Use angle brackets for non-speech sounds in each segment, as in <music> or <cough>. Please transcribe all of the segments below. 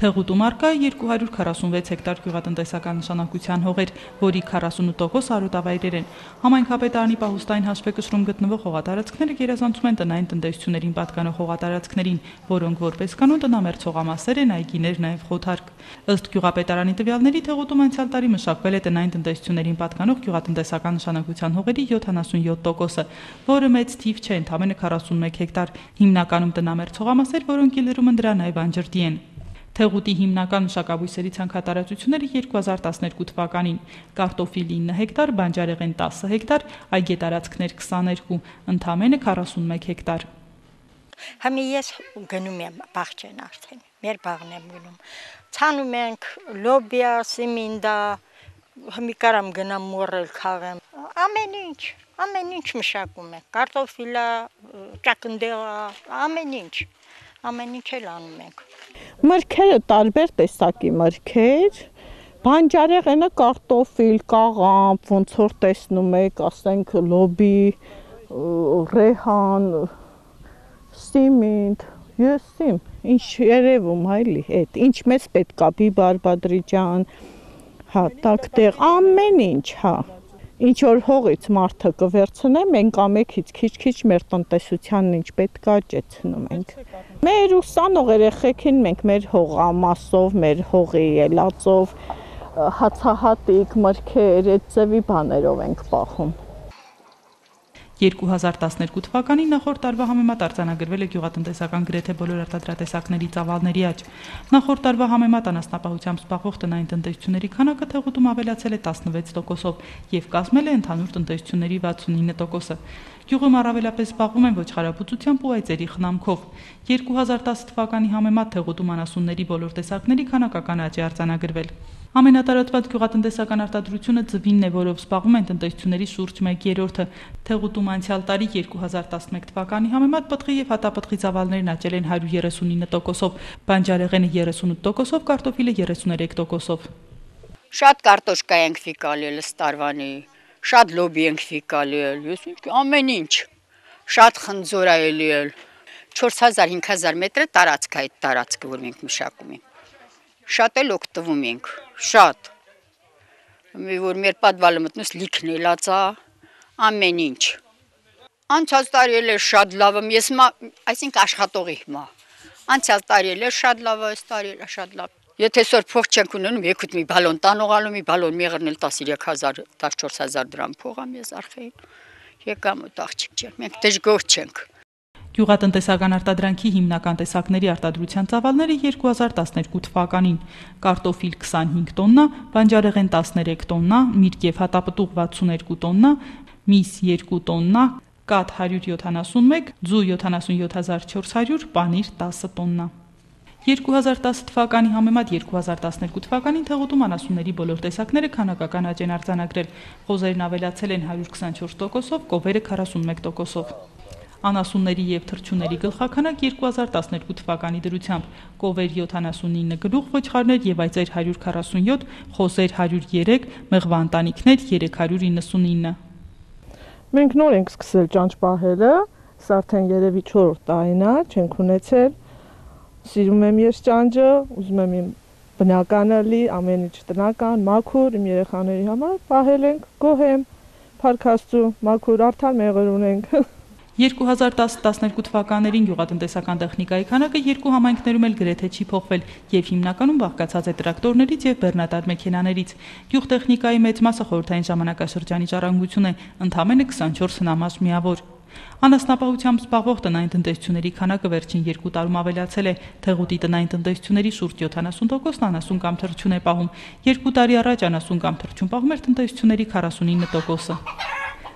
Թեղուտում արկա 246 հեկտար գյուղատնտեսական նշանակության հողեր, որի 48% արոտավայրեր են։ Համայնքապետարանի պահուստային հաշվեկշռում գտնվող հողատարածքները գերազանցում են տնային տնտեսություններին պատկանող հողատարածքներին, որոնք որպես կանոն տնամերձ հողամասեր են, այգիներ, նաև խոթարկ։ Ըստ գյուղապետարանի տվյալների Թեղուտում անցյալ տարի մշակվել է տնային տնտեսություններին պատկանող գյուղատնտեսական նշանակության հողերի 77%-ը, որը մեծ թիվ չէ, ընդամենը 41 հեկտար։ Հիմնականում տնամերձ հողամասեր, որոնք իլերում են դրա նաև անջրդի են։ Թեղուտի հիմնական մշակաբույսերի ցանքատարածությունները 2012 թվականին կարտոֆիլ 9 հեկտար, բանջարեղեն 10 հեկտար, այգետարածքներ 22, ընդամենը 41 հեկտար։ Համի ես գնում եմ բաղջեն արդեն։ Մեր բաղն եմ գնում։ Ցանում ենք լոբիա, սիմինդա, հիմի կարամ գնամ մորել քաղեմ։ Ամեն ինչ, ամեն ինչ մշակում ենք։ Կարտոֆիլա, ճակնդեղա, ամեն ինչ ամեն ինչ էլ անում ենք։ Մրգերը տարբեր տեսակի մրգեր, բանջարեղենը կարտոֆիլ, կաղամբ, ոնց որ տեսնում եք, ասենք լոբի, ռեհան, սիմինտ, եսիմ, ինչ երևում այլի, այդ ինչ մեծ պետքա բիբար բադրիջան, հա, տակտեղ, ամեն ինչ, հա ինչ որ հողից մարդը կվերցնե, մենք ամեքից քիչ-քիչ մեր տնտեսությանն ինչ պետք է աջեցնում ենք։ Մեր ուսանող երեխեքին մենք մեր հողամասով, մեր հողի ելածով հացահատիկ, մրգեր, այդ ծևի բաներով ենք պահում։ 2012 թվականին նախորդ տարվա համեմատ արձանագրվել է գյուղատնտեսական գրեթե բոլոր արտադրատեսակների ծավալների աճ։ Նախորդ տարվա համեմատ անասնապահությամբ զբաղվող տնային տնտեսությունների քանակը թեղուտում ավելացել է 16%-ով եւ կազմել է ընդհանուր տնտեսությունների 69%-ը։ Գյուղում առավելապես զբաղվում են ոչխարաբուծությամբ ու այծերի խնամքով։ 2010 թվականի համեմատ թեղուտում անասունների բոլոր տեսակների քանակական աճ է արձանագրվել։ Ամենատարածված գյուղատնտեսական արտադրությունը ծվինն է, որով զբաղվում են տնտեսությունների շուրջ 1/3-ը։ Թեղուտում անցյալ տարի 2011 թվականի համեմատ պտղի եւ հատապտղի ծավալներն աճել են 139%-ով, բանջարեղենը 38%-ով, կարտոֆիլը 33%-ով։ Շատ կարտոշկա ենք ֆիկալել ստարվանի, շատ լոբի ենք ֆիկալել, ես ինչ ամեն ինչ։ Շատ խնձոր այելի էլ 4000-5000 մետր տարածք է այդ տարածքը, որ մենք մշակում ենք շատ էլ օգտվում ենք, շատ։ Մի որ մեր պատվալը մտնուս լիքն էլացա, ամեն ինչ։ Անցած տարի էլ շատ լավ եմ, ես մա, այսինքն աշխատողի հիմա։ Անցյալ տարի էլ շատ լավ է, այս տարի էլ շատ լավ։ Եթե այսօր փող չենք ունենում, եկուտ մի բալոն տանողալու, մի բալոն մեղրն էլ 13000, 14000 դրամ փող եմ ես արխեին։ Եկամ ու աղջիկ չեմ, մենք դժգոհ չենք։ Գյուղատնտեսական արտադրանքի հիմնական տեսակների արտադրության ծավալները 2012 թվականին կարտոֆիլ 25 տոննա, բանջարեղեն 13 տոննա, միրգ եւ հատապտուղ 62 տոննա, միս 2 տոննա, կաթ 171, ձու 77400, պանիր 10 տոննա։ 2010 թվականի համեմատ 2012 թվականին թեղուտում անասունների բոլոր տեսակները քանակական աճ են արձանագրել։ Խոզերն ավելացել են 124%-ով, կովերը 41%-ով անասունների եւ թրջունների գլխականակ 2012 թվականի դրությամբ կովեր 79 գլուխ ոչխարներ եւ այծեր 147, խոզեր 103, մեղվա ընտանիքներ 399։ Մենք նոր ենք սկսել ճանճ պահելը, սա արդեն երևի 4 տարին է, չենք ունեցել։ Սիրում եմ ես ճանճը, ուզում եմ իմ բնականը լի, ամեն ինչ տնական, մաքուր, իմ երեխաների համար պահել ենք, գոհ եմ, Փարքաստու, մաքուր, արդար մեղր ունենք։ <laughs> 2010-12 թվականներին գյուղատնտեսական տեխնիկայի քանակը երկու համայնքներում էլ գրեթե չի փոխվել եւ հիմնականում բաղկացած է տրակտորներից եւ բեռնատար մեքենաներից։ Գյուղտեխնիկայի մեծ մասը խորհրդային ժամանակաշրջանի ժառանգություն է, ընդամենը 24 հնամաշ միավոր։ Անասնապահությամբ զբաղվող տնային տնտեսությունների քանակը վերջին 2 տարում ավելացել է։ Թեղուտի տնային տնտեսությունների շուրջ 70%-ն անասուն կամ թռչուն է պահում։ 2 տարի առաջ անասուն կամ թռչուն պահում էր տնտեսությունների 49%-ը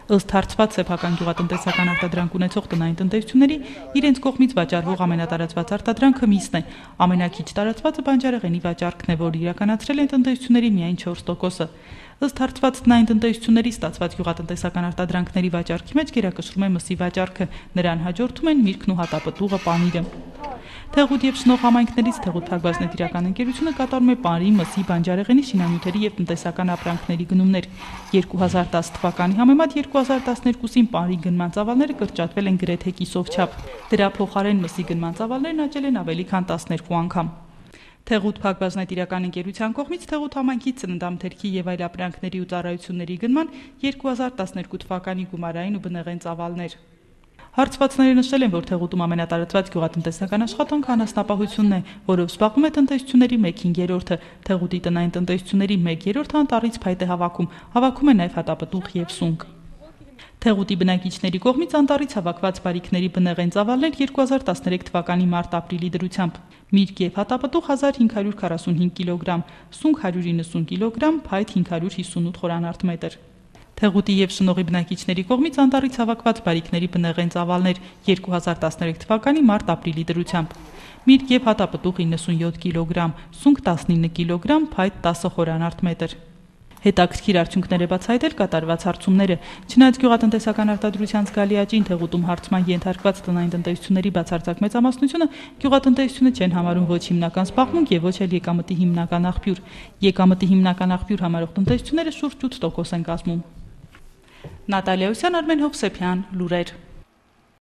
ըստ հարցված սեփական գյուղատնտեսական արտադրանք ունեցող տնային տնտեսությունների իրենց կողմից վաճառվող ամենատարածված արտադրանքը միսն է։ Ամենակիչ տարածվածը բանջարեղենի վաճառքն է, որ իրականացրել են տնտեսությունների միայն 4%-ը։ Ըստ հարցված տնային տնտեսությունների ստացված գյուղատնտեսական արտադրանքների վաճառքի մեջ գերակշռում է մսի վաճառքը, նրան հաջորդում են միրգն ու հատապտուղը, պանիրը։ Թեղուտ եւ շնող համայնքներից Թեղուտ Թագվազնետիրական ընկերությունը կատարում է պարի, մսի, բանջարեղենի, շինանյութերի եւ տնտեսական ապրանքների գնումներ։ 2010 թվականի համեմատ 2012-ին պարի գնման ծավալները կրճատվել են գրեթե կիսով չափ։ Դրա փոխարեն մսի գնման ծավալներն աճել են ավելի քան 12 անգամ։ Թեղուտ Փակbaznետիրական ընկերության կողմից Թեղուտ համայնքի ծննդամթերքի եւ այլ ապրանքների ու ծառայությունների գնման 2012 թվականի գումարային ու բնեղեն ծավալներ։ Հարցվածները նշել են, որ Թեղուտում ամենատարածված գյուղատնտեսական աշխատանքը անասնապահությունն է, որով զբաղվում է տնտեսությունների 1/5-ը, Թեղուտի տնային տնտեսությունների 1/3-ը անտառից փայտ է հավաքում, հավաքում է նաև հատապտուղ եւ սունկ։ Թեղուտի բնակիչների կողմից անտառից հավաքված բարիկների բնեղեն ծավալներ 2013 թվականի մարտ-ապրիլի դրությամբ։ Միրգ եւ հատապտուղ 1545 կիլոգրամ, սունկ 190 կիլոգրամ, փայտ 558 խորանարդ մետր։ Թեղուտի եւ Շնողի բնակիչների կողմից անտառից հավաքված բարիկների բնեղեն ծավալներ 2013 թվականի մարտ-ապրիլի դրությամբ։ Միրգ եւ հատապտուղ 97 կիլոգրամ, սունկ 19 կիլոգրամ, փայտ 10 խորանարդ մետր։ Հետաքրքիր արդյունքներ է բացահայտել կատարված հարցումները։ Չնայած գյուղատնտեսական արտադրության զգալի աճին թեղուտում հարցման ենթարկված տնային տնտեսությունների բացարձակ մեծամասնությունը գյուղատնտեսությունը չեն համարում ոչ հիմնական զբաղմունք եւ ոչ էլ եկամտի հիմնական աղբյուր։ Եկամտի հիմնական աղբյուր համարող տնտեսությունները շուրջ 8% են կազմում։ Նատալիա Ուսյան, Արմեն Հովսեփյան, լուրեր։